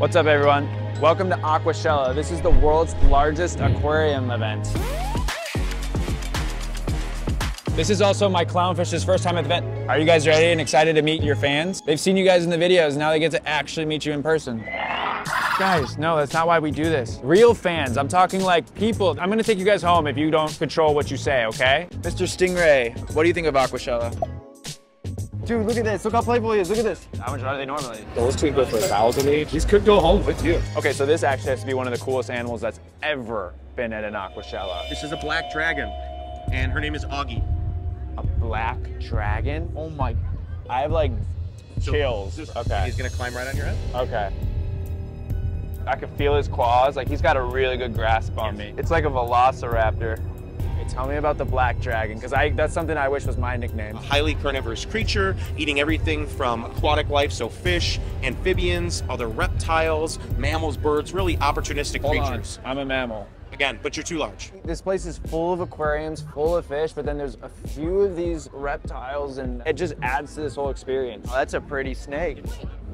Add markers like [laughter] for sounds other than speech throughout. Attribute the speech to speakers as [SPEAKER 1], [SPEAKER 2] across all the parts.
[SPEAKER 1] What's up everyone? Welcome to Aquashella. This is the world's largest aquarium event. This is also my clownfish's first time at the event. Are you guys ready and excited to meet your fans? They've seen you guys in the videos, now they get to actually meet you in person. Guys, no, that's not why we do this. Real fans, I'm talking like people. I'm gonna take you guys home if you don't control what you say, okay? Mr. Stingray, what do you think of Aquashella? Dude, look at this. Look how playful he is. Look at this. How much are they normally?
[SPEAKER 2] Those two go for a thousand each. These could go home with you.
[SPEAKER 1] Okay, so this actually has to be one of the coolest animals that's ever been at an Aquashella.
[SPEAKER 3] This is a black dragon, and her name is Augie.
[SPEAKER 1] A black dragon? Oh my, I have like chills. Okay,
[SPEAKER 3] He's gonna climb right on your head.
[SPEAKER 1] okay. I can feel his claws. Like he's got a really good grasp on me. It's like a velociraptor. Okay, tell me about the black dragon, because I that's something I wish was my nickname.
[SPEAKER 3] A highly carnivorous creature, eating everything from aquatic life, so fish, amphibians, other reptiles, mammals, birds, really opportunistic
[SPEAKER 1] Hold on,
[SPEAKER 3] creatures.
[SPEAKER 1] I'm a mammal.
[SPEAKER 3] Again, but you're too large.
[SPEAKER 1] This place is full of aquariums, full of fish, but then there's a few of these reptiles and it just adds to this whole experience. Oh, that's a pretty snake.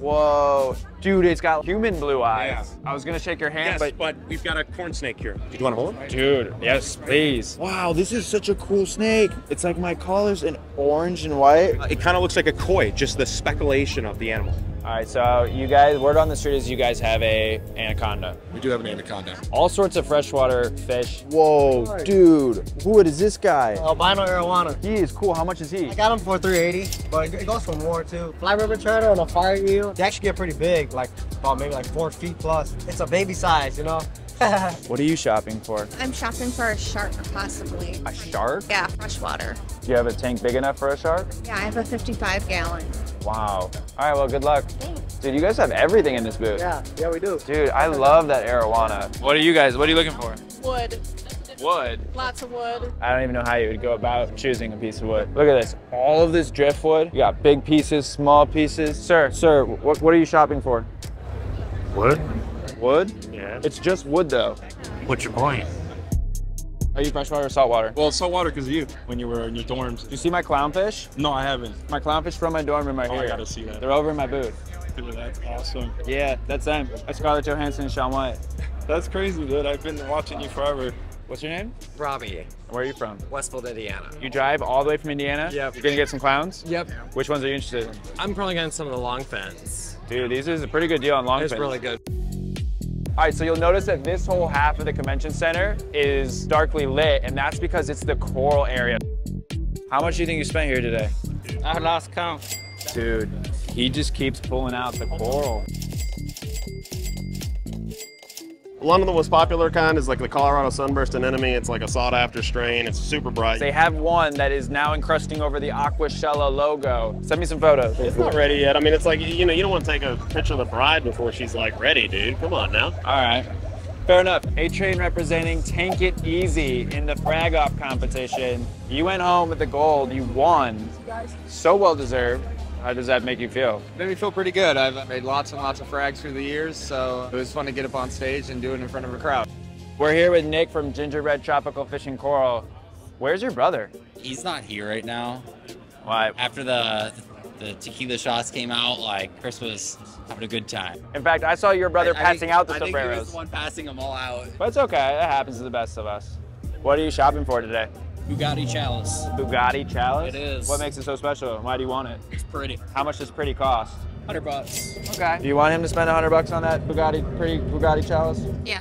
[SPEAKER 1] Whoa, dude, it's got human blue eyes. I was gonna shake your hand,
[SPEAKER 3] Yes,
[SPEAKER 1] but
[SPEAKER 3] but we've got a corn snake here. Do you want to hold it?
[SPEAKER 1] dude, yes, please. Wow, this is such a cool snake. It's like my collar's in orange and white.
[SPEAKER 3] Uh, It kind of looks like a koi, just the speculation of the animal.
[SPEAKER 1] All right, so you guys, word on the street is you guys have a anaconda.
[SPEAKER 2] We do have an anaconda.
[SPEAKER 1] All sorts of freshwater fish. Whoa, dude, what is this guy?
[SPEAKER 4] Albino arowana.
[SPEAKER 1] He is cool. How much is he?
[SPEAKER 4] I got him for 380, but it goes for more too. Fly river turtle and a fire eel, they actually get pretty big, like about maybe like four feet plus. It's a baby size, you know? [laughs]
[SPEAKER 1] What are you shopping for?
[SPEAKER 5] I'm shopping for a shark, possibly.
[SPEAKER 1] A shark?
[SPEAKER 5] Yeah, freshwater.
[SPEAKER 1] Do you have a tank big enough for a shark?
[SPEAKER 5] Yeah, I have a 55 gallon.
[SPEAKER 1] Wow. All right, well, good luck. Dude, you guys have everything in this booth.
[SPEAKER 4] yeah, yeah, we do.
[SPEAKER 1] Dude, I love that arowana. What are you guys, what are you looking for?
[SPEAKER 6] Wood.
[SPEAKER 1] Wood.
[SPEAKER 6] Lots of wood.
[SPEAKER 1] I don't even know how you would go about choosing a piece of wood. Look at this. All of this driftwood. You got big pieces, small pieces. Sir, sir, what, what are you shopping for?
[SPEAKER 2] Wood.
[SPEAKER 1] Wood?
[SPEAKER 2] Yeah.
[SPEAKER 1] It's just wood though.
[SPEAKER 2] What's your point?
[SPEAKER 1] Are you freshwater or saltwater?
[SPEAKER 7] Well, saltwater because of you when you were in your dorms.
[SPEAKER 1] Do you see my clownfish?
[SPEAKER 7] No, I haven't.
[SPEAKER 1] My clownfish from my dorm room right
[SPEAKER 7] Oh, I gotta see that.
[SPEAKER 1] They're over in my booth.
[SPEAKER 7] Dude, that's awesome.
[SPEAKER 1] Yeah, that's them. That's Scarlett Johansson and Shaun White.
[SPEAKER 7] That's crazy, dude. I've been watching you forever.
[SPEAKER 1] What's your name?
[SPEAKER 8] Robbie,
[SPEAKER 1] Where are you from?
[SPEAKER 8] Westfield, Indiana.
[SPEAKER 1] You drive all the way from Indiana?
[SPEAKER 8] Yep.
[SPEAKER 1] You're gonna get some clowns?
[SPEAKER 8] Yep.
[SPEAKER 1] Which ones are you interested in?
[SPEAKER 8] I'm probably getting some of the long fins.
[SPEAKER 1] Dude, these is a pretty good deal on long
[SPEAKER 8] It's
[SPEAKER 1] fins.
[SPEAKER 8] really good.
[SPEAKER 1] All right, so you'll notice that this whole half of the convention center is darkly lit, and that's because it's the coral area. How much do you think you spent here today?
[SPEAKER 4] I lost count.
[SPEAKER 1] Dude, he just keeps pulling out the coral.
[SPEAKER 9] One of the most popular kind is like the Colorado sunburst anemone. It's like a sought after strain. It's super bright.
[SPEAKER 1] They have one that is now encrusting over the Aquashella logo. Send me some photos.
[SPEAKER 9] It's not ready yet. I mean, it's like, you know, you don't want to take a picture of the bride before she's like ready, dude. Come on now.
[SPEAKER 1] All right. Fair enough. A-Train representing Tank It Easy in the frag off competition. You went home with the gold. You won. So well deserved. How does that make you feel?
[SPEAKER 10] Made me feel pretty good. I've made lots and lots of frags through the years, so it was fun to get up on stage and do it in front of a crowd.
[SPEAKER 1] We're here with Nick from Gingerbread Tropical Fishing Coral. Where's your brother?
[SPEAKER 11] He's not here right now.
[SPEAKER 1] Why?
[SPEAKER 11] After the the tequila shots came out, like Chris was having a good time.
[SPEAKER 1] In fact, I saw your brother
[SPEAKER 11] I- I
[SPEAKER 1] passing
[SPEAKER 11] think-
[SPEAKER 1] out the
[SPEAKER 11] I think he was the one passing them all out.
[SPEAKER 1] But it's okay. It happens to the best of us. What are you shopping for today?
[SPEAKER 11] Bugatti Chalice.
[SPEAKER 1] Bugatti Chalice?
[SPEAKER 11] It is.
[SPEAKER 1] What makes it so special? Why do you want it?
[SPEAKER 11] It's pretty.
[SPEAKER 1] How much does pretty cost?
[SPEAKER 11] Hundred bucks.
[SPEAKER 1] Okay. Do you want him to spend 100 bucks on that Bugatti pretty Bugatti Chalice?
[SPEAKER 5] Yeah.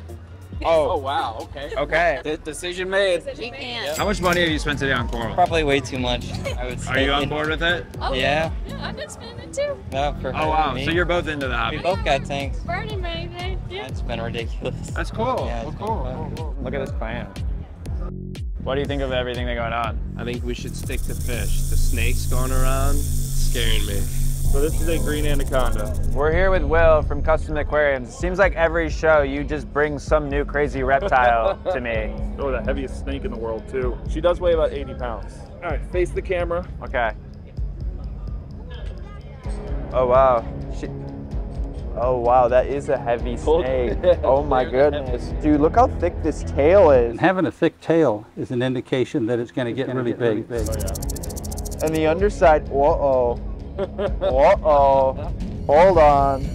[SPEAKER 1] Oh, oh
[SPEAKER 10] wow, oh, okay.
[SPEAKER 1] okay.
[SPEAKER 10] De- decision made.
[SPEAKER 5] You can.
[SPEAKER 1] How much money have you spent today on coral?
[SPEAKER 11] Probably way too much. I would say.
[SPEAKER 1] Are you on board with it?
[SPEAKER 6] Oh,
[SPEAKER 11] Yeah.
[SPEAKER 6] Yeah, I've been spending it too.
[SPEAKER 11] No, for
[SPEAKER 1] Oh wow,
[SPEAKER 11] me.
[SPEAKER 1] so you're both into the hobby.
[SPEAKER 11] We both got tanks.
[SPEAKER 6] Burning anything. Yeah.
[SPEAKER 11] It's been ridiculous.
[SPEAKER 1] That's cool.
[SPEAKER 11] Yeah,
[SPEAKER 1] Well,
[SPEAKER 11] it's
[SPEAKER 1] cool.
[SPEAKER 11] been fun.
[SPEAKER 1] Look at this clam. What do you think of everything that's going on?
[SPEAKER 3] I think we should stick to fish. The snakes going around, scaring me.
[SPEAKER 7] So this is a green anaconda.
[SPEAKER 1] We're here with Will from Custom Aquariums. It seems like every show you just bring some new crazy reptile [laughs] to me.
[SPEAKER 7] Oh, the heaviest snake in the world too. She does weigh about 80 pounds. All right, face the camera.
[SPEAKER 1] Okay. Oh wow. She... Oh wow, that is a heavy [laughs] snake. [laughs] oh my goodness. Dude, look how thick this tail is.
[SPEAKER 12] And having a thick tail is an indication that it's gonna it's get, gonna really, get big. really, big. Oh, yeah.
[SPEAKER 1] And the underside, uh-oh. [laughs] uh-oh. Hold on.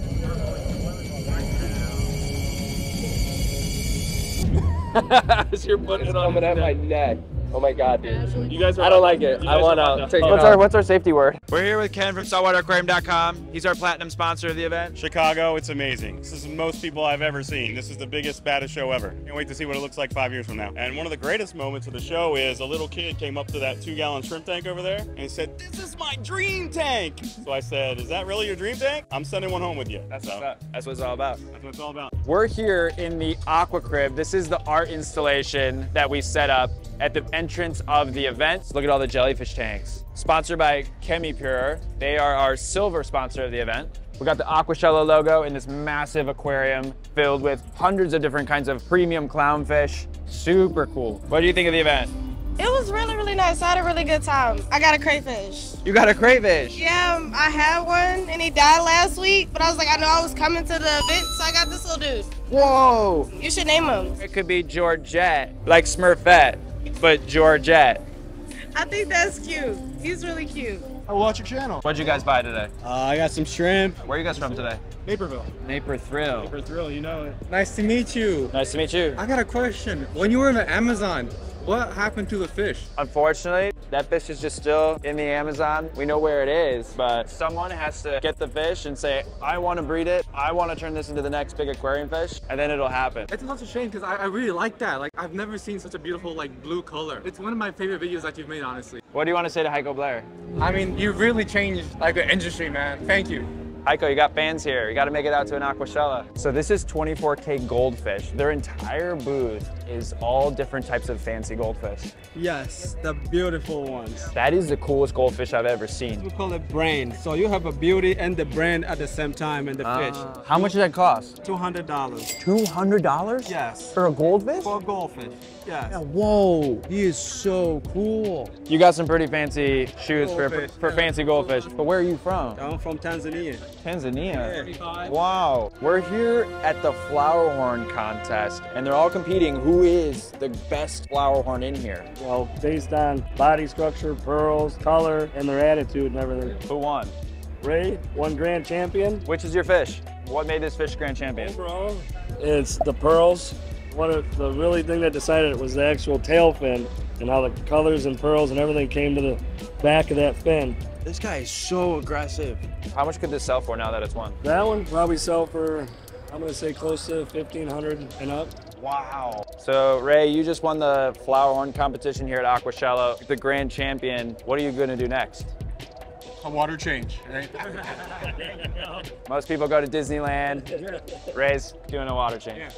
[SPEAKER 7] As you're putting it on
[SPEAKER 13] at my neck. Oh my god, dude.
[SPEAKER 7] You guys are
[SPEAKER 13] I don't like it. I want out.
[SPEAKER 7] to-
[SPEAKER 13] Take
[SPEAKER 1] What's
[SPEAKER 13] out.
[SPEAKER 1] our what's our safety word? We're here with Ken from saltwateraquarium.com. He's our platinum sponsor of the event.
[SPEAKER 14] Chicago, it's amazing. This is the most people I've ever seen. This is the biggest, baddest show ever. Can't wait to see what it looks like five years from now. And one of the greatest moments of the show is a little kid came up to that two gallon shrimp tank over there and he said, This is my dream tank. So I said, Is that really your dream tank? I'm sending one home with you.
[SPEAKER 1] That's
[SPEAKER 14] so,
[SPEAKER 1] what's up. That's what it's all about.
[SPEAKER 14] That's what it's all about.
[SPEAKER 1] We're here in the Aqua Crib. This is the art installation that we set up at the entrance of the event. Look at all the jellyfish tanks. Sponsored by ChemiPure. They are our silver sponsor of the event. We got the Aquashella logo in this massive aquarium filled with hundreds of different kinds of premium clownfish. Super cool. What do you think of the event?
[SPEAKER 15] It was really, really nice. I had a really good time. I got a crayfish.
[SPEAKER 1] You got a crayfish.
[SPEAKER 15] Yeah, um, I had one and he died last week, but I was like, I know I was coming to the event, so I got this little dude.
[SPEAKER 1] Whoa!
[SPEAKER 15] You should name him.
[SPEAKER 1] It could be Georgette, like Smurfette, but Georgette.
[SPEAKER 15] I think that's cute. He's really cute.
[SPEAKER 1] I watch your channel. What'd you guys buy today?
[SPEAKER 16] Uh, I got some shrimp.
[SPEAKER 1] Where are you guys from today?
[SPEAKER 16] Naperville.
[SPEAKER 1] Naper Thrill.
[SPEAKER 16] Naper Thrill, you know it. Nice to meet you.
[SPEAKER 1] Nice to meet you.
[SPEAKER 16] I got a question. When you were in the Amazon, what happened to the fish?
[SPEAKER 1] Unfortunately, that fish is just still in the Amazon. We know where it is, but someone has to get the fish and say, I want to breed it. I want to turn this into the next big aquarium fish, and then it'll happen.
[SPEAKER 16] It's such a shame because I, I really like that. Like I've never seen such a beautiful like blue color. It's one of my favorite videos that you've made, honestly.
[SPEAKER 1] What do you want to say to Heiko Bleher?
[SPEAKER 16] I mean, you've really changed like the industry, man. Thank you.
[SPEAKER 1] Heiko, you got fans here. You got to make it out to an Aquashella. So this is 24K goldfish. Their entire booth is all different types of fancy goldfish.
[SPEAKER 17] Yes, the beautiful ones.
[SPEAKER 1] That is the coolest goldfish I've ever seen.
[SPEAKER 17] We call it brain. So you have a beauty and the brain at the same time in the fish.
[SPEAKER 1] Ah. How much does that cost?
[SPEAKER 17] $200.
[SPEAKER 1] $200?
[SPEAKER 17] Yes.
[SPEAKER 1] For a goldfish?
[SPEAKER 17] For a goldfish, yes.
[SPEAKER 1] Whoa, he is so cool. You got some pretty fancy shoes for, for
[SPEAKER 17] yeah.
[SPEAKER 1] fancy goldfish, but where are you from?
[SPEAKER 17] I'm from Tanzania.
[SPEAKER 1] Tanzania.
[SPEAKER 17] Yeah.
[SPEAKER 1] Wow. We're here at the flower horn contest, and they're all competing who is the best flower horn in here.
[SPEAKER 18] Well, based on body structure, pearls, color, and their attitude and everything.
[SPEAKER 1] Who won?
[SPEAKER 18] Ray, one grand champion.
[SPEAKER 1] Which is your fish? What made this fish grand champion?
[SPEAKER 18] Overall, it's the pearls. What it, the really thing that decided it was the actual tail fin and how the colors and pearls and everything came to the back of that fin.
[SPEAKER 1] This guy is so aggressive. How much could this sell for now that it's won?
[SPEAKER 18] That one probably sell for, I'm gonna say close to 1500 and up.
[SPEAKER 1] Wow. So Ray, you just won the flower horn competition here at Aquashella, the grand champion. What are you gonna do next?
[SPEAKER 16] A water change, right? [laughs]
[SPEAKER 1] Most people go to Disneyland. Ray's doing a water change.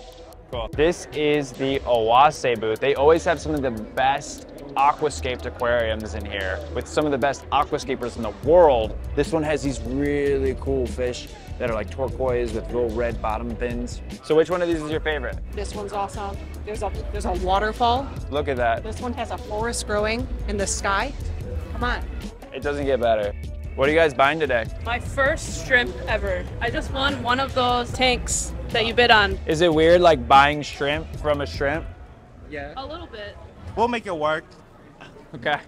[SPEAKER 1] Cool. This is the Oase booth. They always have some of the best aquascaped aquariums in here with some of the best aquascapers in the world. This one has these really cool fish that are like turquoise with little red bottom fins. So which one of these is your favorite?
[SPEAKER 19] This one's awesome. There's a there's a waterfall.
[SPEAKER 1] Look at that.
[SPEAKER 19] This one has a forest growing in the sky. Come on.
[SPEAKER 1] It doesn't get better. What are you guys buying today?
[SPEAKER 6] My first shrimp ever. I just won one of those tanks that you bid on.
[SPEAKER 1] Is it weird like buying shrimp from a shrimp?
[SPEAKER 16] Yeah.
[SPEAKER 6] A little bit.
[SPEAKER 16] We'll make it work.
[SPEAKER 1] Okay.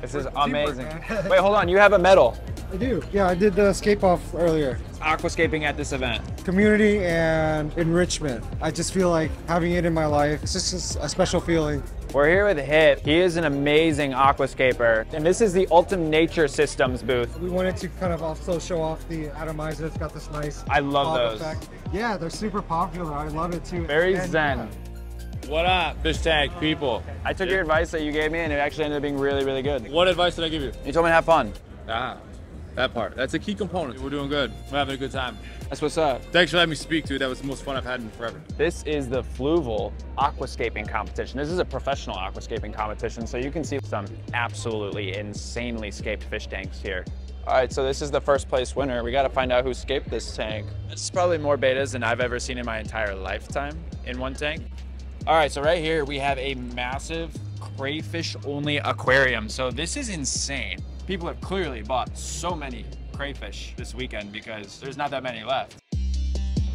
[SPEAKER 1] This is amazing. [laughs] Wait, hold on. You have a medal.
[SPEAKER 4] I do. Yeah, I did the escape off earlier.
[SPEAKER 1] Aquascaping at this event.
[SPEAKER 4] Community and enrichment. I just feel like having it in my life. It's just a special feeling.
[SPEAKER 1] We're here with Hip. He is an amazing aquascaper. And this is the Ultum Nature Systems booth.
[SPEAKER 4] We wanted to kind of also show off the atomizer. It's got this nice.
[SPEAKER 1] I love
[SPEAKER 4] pop
[SPEAKER 1] those.
[SPEAKER 4] effect. Yeah, they're super popular. I love it too.
[SPEAKER 1] Very
[SPEAKER 4] And,
[SPEAKER 1] zen. What up, fish tank people? I took your advice that you gave me and it actually ended up being really, really good.
[SPEAKER 20] What advice did I give you?
[SPEAKER 1] You told me to have fun.
[SPEAKER 20] Ah, that part. That's a key component. We're doing good. We're having a good time.
[SPEAKER 1] That's what's up.
[SPEAKER 20] Thanks for letting me speak, dude. That was the most fun I've had in forever.
[SPEAKER 1] This is the Fluval aquascaping competition. This is a professional aquascaping competition, so you can see some absolutely insanely scaped fish tanks here. All right, so this is the first place winner. We gotta find out who scaped this tank. This is probably more bettas than I've ever seen in my entire lifetime in one tank. All right, so right here we have a massive crayfish only aquarium. So this is insane. People have clearly bought so many crayfish this weekend because there's not that many left.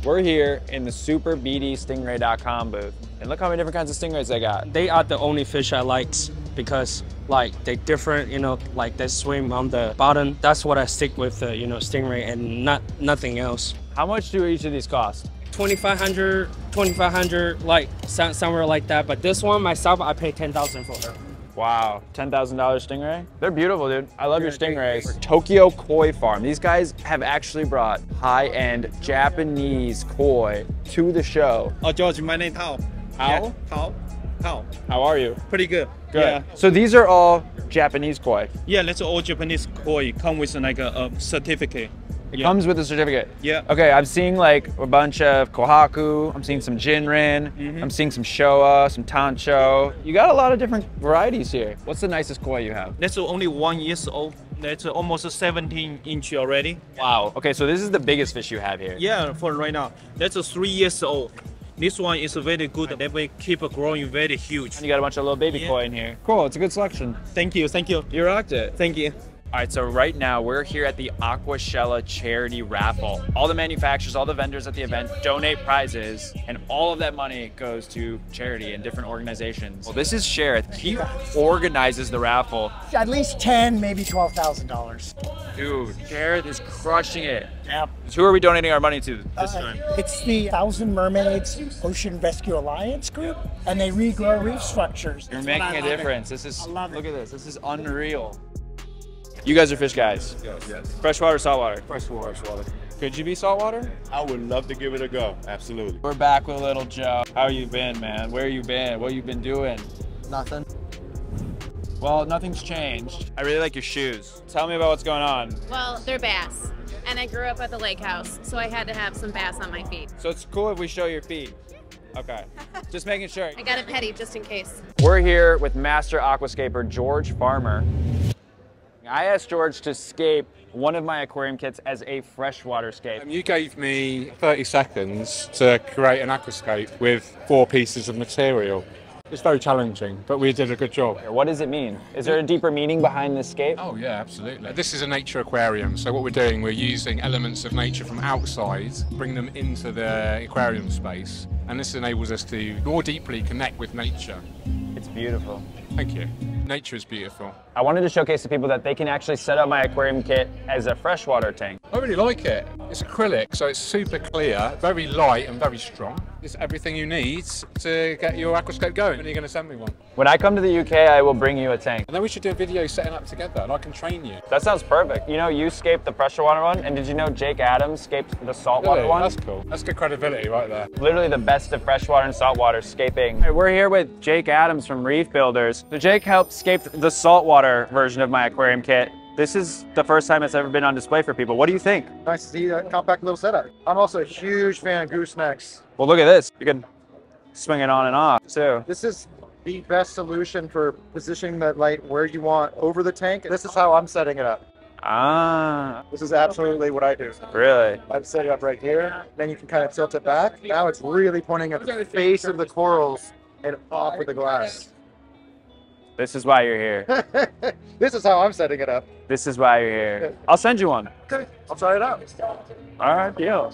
[SPEAKER 1] We're here in the SuperBDStingray.com booth. And look how many different kinds of stingrays they got.
[SPEAKER 17] They are the only fish I liked
[SPEAKER 21] because like they different, you know, like they swim on the bottom. That's what I stick with, uh, you know, stingray and not nothing else.
[SPEAKER 1] How much do each of these cost?
[SPEAKER 21] 2500 2500 like some, somewhere like that. But this one myself, I pay 10000 for her.
[SPEAKER 1] Wow, $10,000 stingray? They're beautiful, dude. I love your stingrays. Tokyo Koi Farm. These guys have actually brought high-end Japanese koi to the show.
[SPEAKER 22] Oh, George, my name Tao.
[SPEAKER 1] How?
[SPEAKER 22] How? How?
[SPEAKER 1] How are you?
[SPEAKER 22] Pretty good.
[SPEAKER 1] Good.
[SPEAKER 22] Yeah.
[SPEAKER 1] So these are all Japanese koi.
[SPEAKER 22] Yeah, that's all Japanese koi. Come with like a, a certificate.
[SPEAKER 1] It
[SPEAKER 22] yeah.
[SPEAKER 1] comes with a certificate.
[SPEAKER 22] Yeah.
[SPEAKER 1] Okay, I'm seeing like a bunch of kohaku. I'm seeing some ginrin.
[SPEAKER 22] Mhm.
[SPEAKER 1] I'm seeing some showa, some tancho. You got a lot of different varieties here. What's the nicest koi you have?
[SPEAKER 22] That's only one years old. That's almost 17 inch already.
[SPEAKER 1] Wow. Okay, so this is the biggest fish you have here.
[SPEAKER 22] Yeah, for right now. That's a three years old. This one is very good. They will keep growing very huge.
[SPEAKER 1] And you got a bunch of little baby koi in here. Cool, it's a good selection.
[SPEAKER 22] Thank you, thank you.
[SPEAKER 1] You rocked it.
[SPEAKER 22] Thank you.
[SPEAKER 1] All right, so right now we're here at the Aquashella charity raffle. All the manufacturers, all the vendors at the event donate prizes, and all of that money goes to charity and different organizations. Well, this is Sheriff. He organizes the raffle.
[SPEAKER 23] At least ten, maybe twelve thousand dollars.
[SPEAKER 1] Dude, Sheriff is crushing it.
[SPEAKER 23] Yep.
[SPEAKER 1] So who are we donating our money to this
[SPEAKER 23] Uh,
[SPEAKER 1] time?
[SPEAKER 23] It's the Thousand Mermaids Ocean Rescue Alliance group, and they regrow reef structures.
[SPEAKER 1] You're
[SPEAKER 23] That's
[SPEAKER 1] making a
[SPEAKER 23] love it.
[SPEAKER 1] difference. This is
[SPEAKER 23] I love it.
[SPEAKER 1] look at this. This is unreal. You guys are fish guys.
[SPEAKER 2] Yes. yes.
[SPEAKER 1] Freshwater, saltwater.
[SPEAKER 2] Freshwater. Freshwater.
[SPEAKER 1] Could you be saltwater?
[SPEAKER 2] I would love to give it a go. Absolutely.
[SPEAKER 1] We're back with little Joe. How you been, man? Where you been? What you been doing?
[SPEAKER 4] Nothing.
[SPEAKER 1] Well, nothing's changed. I really like your shoes. Tell me about what's going on.
[SPEAKER 24] Well, they're bass. And I grew up at the lake house, so I had to have some bass on my feet.
[SPEAKER 1] So it's cool if we show your feet. Okay. [laughs] Just making sure.
[SPEAKER 24] I got a petty just in case.
[SPEAKER 1] We're here with master aquascaper George Farmer. I asked George to scape one of my aquarium kits as a freshwater scape.
[SPEAKER 25] Um, You gave me 30 seconds to create an aquascape with four pieces of material. It's very challenging, but we did a good job.
[SPEAKER 1] What does it mean? Is there a deeper meaning behind this scape?
[SPEAKER 25] Oh yeah, absolutely. This is a nature aquarium, so what we're doing, we're using elements of nature from outside, bring them into the aquarium space, and this enables us to more deeply connect with nature.
[SPEAKER 1] It's beautiful.
[SPEAKER 25] Thank you. Nature is beautiful.
[SPEAKER 1] I wanted to showcase to people that they can actually set up my aquarium kit as a freshwater tank.
[SPEAKER 25] I really like it. It's acrylic, so it's super clear, very light and very strong. It's everything you need to get your aquascape going. When are you going to send me one?
[SPEAKER 1] When I come to the UK, I will bring you a tank.
[SPEAKER 25] And then we should do a video setting up together, and I can train you.
[SPEAKER 1] That sounds perfect. You know, you scaped the pressure water one, and did you know Jake Adams scaped the saltwater
[SPEAKER 25] Really?
[SPEAKER 1] one?
[SPEAKER 25] That's cool. That's good credibility right there.
[SPEAKER 1] Literally the best of freshwater and saltwater scaping. We're here with Jake Adams from Reef Builders. So Jake helped scape the saltwater version of my aquarium kit. This is the first time it's ever been on display for people. What do you think?
[SPEAKER 4] Nice to see that compact little setup. I'm also a huge fan of goosenecks.
[SPEAKER 1] Well, look at this. You can swing it on and off too.
[SPEAKER 4] This is the best solution for positioning that light where you want over the tank. This is how I'm setting it up.
[SPEAKER 1] Ah,
[SPEAKER 4] This is absolutely what I do.
[SPEAKER 1] really?
[SPEAKER 4] I'd set it up right here. Then you can kind of tilt it back. Now it's really pointing at the face of the corals and off of the glass.
[SPEAKER 1] This is why you're here. [laughs]
[SPEAKER 4] this is how I'm setting it up.
[SPEAKER 1] This is why you're here. I'll send you one.
[SPEAKER 4] Okay, I'll try it out.
[SPEAKER 1] All right, deal.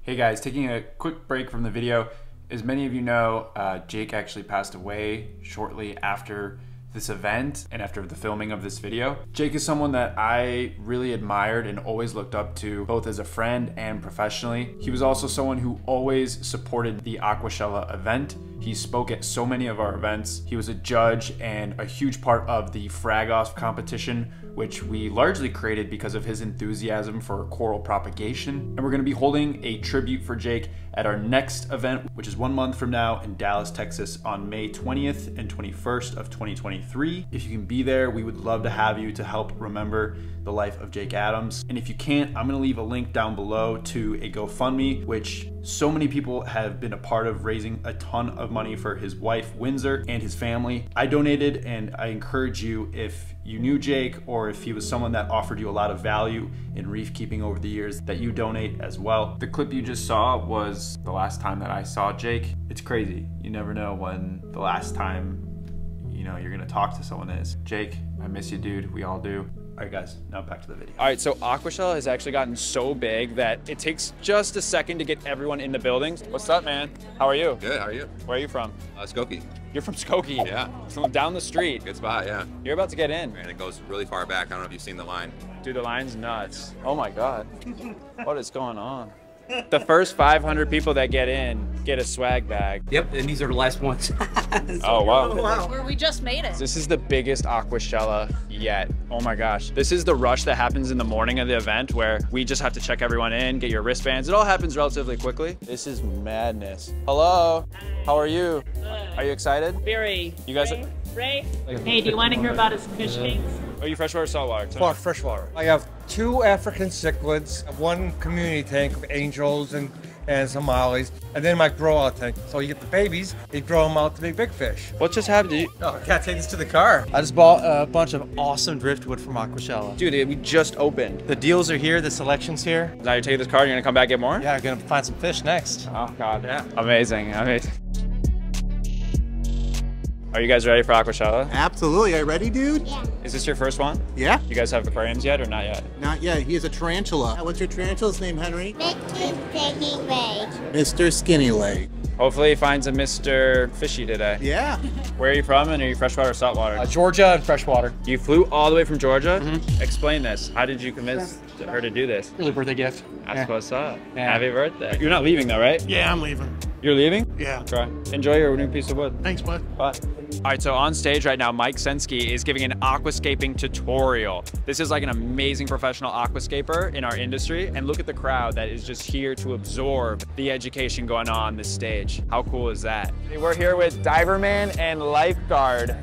[SPEAKER 26] Hey guys, taking a quick break from the video. As many of you know, uh, Jake actually passed away shortly after this event and after the filming of this video. Jake is someone that I really admired and always looked up to, both as a friend and professionally. He was also someone who always supported the Aquashella event. He spoke at so many of our events. He was a judge and a huge part of the Frag Off competition, which we largely created because of his enthusiasm for coral propagation. And we're gonna be holding a tribute for Jake at our next event, which is one month from now in Dallas, Texas on May 20th and 21st of 2023. If you can be there, we would love to have you to help remember the life of Jake Adams. And if you can't, I'm gonna leave a link down below to a GoFundMe, which so many people have been a part of raising a ton of money for his wife, Windsor, and his family. I donated, and I encourage you if you knew Jake or if he was someone that offered you a lot of value in reef keeping over the years, that you donate as well. The clip you just saw was the last time that I saw Jake. It's crazy. You never know when the last time you know you're gonna talk to someone is. Jake, I miss you, dude. We all do. All right, guys, now back to the video.
[SPEAKER 1] All right, so Aquashell has actually gotten so big that it takes just a second to get everyone in the buildings. What's up, man? How are you?
[SPEAKER 27] Good, how are you?
[SPEAKER 1] Where are you from?
[SPEAKER 27] Uh, Skokie.
[SPEAKER 1] You're from Skokie.
[SPEAKER 28] Yeah.
[SPEAKER 1] From down the street.
[SPEAKER 28] Good spot, yeah.
[SPEAKER 1] You're about to get in.
[SPEAKER 28] And it goes really far back. I don't know if you've seen the line.
[SPEAKER 1] Dude, the line's nuts. Oh my god. what is going on? The first 500 people that get in get a swag bag.
[SPEAKER 29] Yep, and these are the last ones. [laughs]
[SPEAKER 1] Oh wow.
[SPEAKER 24] Oh, where we just made it.
[SPEAKER 1] This is the biggest Aquashella yet. Oh my gosh. This is the rush that happens in the morning of the event where we just have to check everyone in, get your wristbands. It all happens relatively quickly. This is madness. Hello. How are you? Are you excited?
[SPEAKER 30] Very.
[SPEAKER 1] You guys
[SPEAKER 30] Ray? Ray? Hey, do you want to hear about his fish tanks?
[SPEAKER 1] Are you freshwater or saltwater?
[SPEAKER 31] For freshwater. I have two African cichlids, one community tank of angels and, and some mollies, and then my grow out tank. So you get the babies, you grow them out to be big fish.
[SPEAKER 1] What just happened? Did you...
[SPEAKER 31] Oh, I can't take this to the car.
[SPEAKER 32] I just bought a bunch of awesome driftwood from Aquashella.
[SPEAKER 1] Dude, we just opened.
[SPEAKER 32] The deals are here, the selection's here.
[SPEAKER 1] Now you're taking this car, you're gonna come back get more?
[SPEAKER 32] Yeah, I'm gonna find some fish next.
[SPEAKER 1] Oh god. Yeah. Amazing. Amazing. Are you guys ready for Aquashella?
[SPEAKER 33] Absolutely. Are you ready, dude?
[SPEAKER 24] Yeah.
[SPEAKER 1] Is this your first one?
[SPEAKER 33] Yeah.
[SPEAKER 1] You guys have aquariums yet or not yet?
[SPEAKER 33] Not yet. He is a tarantula. What's your tarantula's name, Henry?
[SPEAKER 24] Mr. Piggy Leg.
[SPEAKER 33] Mr. Skinny Leg.
[SPEAKER 1] Hopefully he finds a Mr. Fishy today.
[SPEAKER 33] Yeah.
[SPEAKER 1] Where are you from and are you freshwater or saltwater?
[SPEAKER 32] Uh, Georgia and freshwater.
[SPEAKER 1] You flew all the way from Georgia? Mm-hmm. Explain this. How did you convince her to do this?
[SPEAKER 32] Early birthday gift.
[SPEAKER 1] That's
[SPEAKER 32] Yeah.
[SPEAKER 1] what's up.
[SPEAKER 32] Yeah.
[SPEAKER 1] Happy birthday. You're not leaving though, right?
[SPEAKER 33] Yeah, I'm leaving.
[SPEAKER 1] You're leaving?
[SPEAKER 33] Yeah.
[SPEAKER 1] Try. Enjoy your new piece of wood.
[SPEAKER 33] Thanks, bud.
[SPEAKER 1] Bye. All right, so on stage right now, Mike Sensky is giving an aquascaping tutorial. This is like an amazing professional aquascaper in our industry, and look at the crowd that is just here to absorb the education going on this stage. How cool is that? We're here with Diverman and Lifeguard.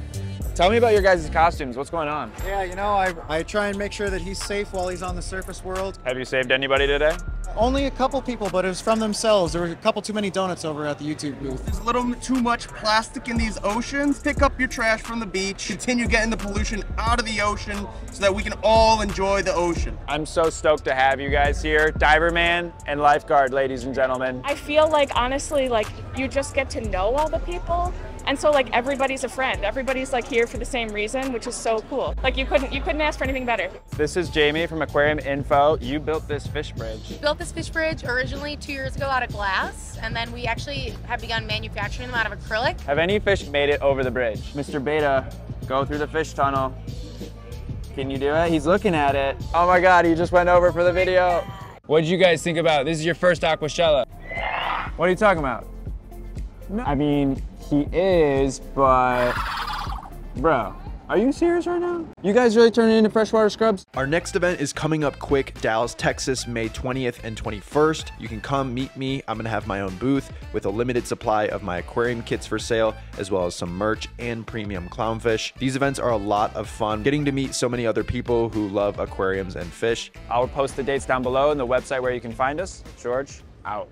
[SPEAKER 1] Tell me about your guys' costumes. What's going on?
[SPEAKER 27] Yeah, you know, I, I try and make sure that he's safe while he's on the surface world.
[SPEAKER 1] Have you saved anybody today?
[SPEAKER 27] Only a couple people, but it was from themselves. There were a couple too many donuts over at the YouTube booth.
[SPEAKER 34] There's a little too much plastic in these oceans. Pick up your trash from the beach. Continue getting the pollution out of the ocean so that we can all enjoy the ocean.
[SPEAKER 1] I'm so stoked to have you guys here. Diverman and Lifeguard, ladies and gentlemen.
[SPEAKER 6] I feel like honestly, like you just get to know all the people. And so like everybody's a friend. Everybody's like here for the same reason, which is so cool. Like you couldn't you couldn't ask for anything better.
[SPEAKER 1] This is Jamie from Aquarium Info. You built this fish bridge.
[SPEAKER 24] We built this fish bridge originally two years ago out of glass, and then we actually have begun manufacturing them out of acrylic.
[SPEAKER 1] Have any fish made it over the bridge? Mr. Betta, go through the fish tunnel. Can you do it? He's looking at it. Oh my God, he just went over for the video. What did you guys think about? This is your first Aquashella. What are you talking about? No. I mean, he is, but bro, are you serious right now? You guys really turning into freshwater scrubs?
[SPEAKER 35] Our next event is coming up quick, Dallas, Texas, May 20th and 21st. You can come meet me. I'm gonna have my own booth with a limited supply of my aquarium kits for sale, as well as some merch and premium clownfish. These events are a lot of fun, getting to meet so many other people who love aquariums and fish.
[SPEAKER 1] I'll post the dates down below and the website where you can find us. George, out.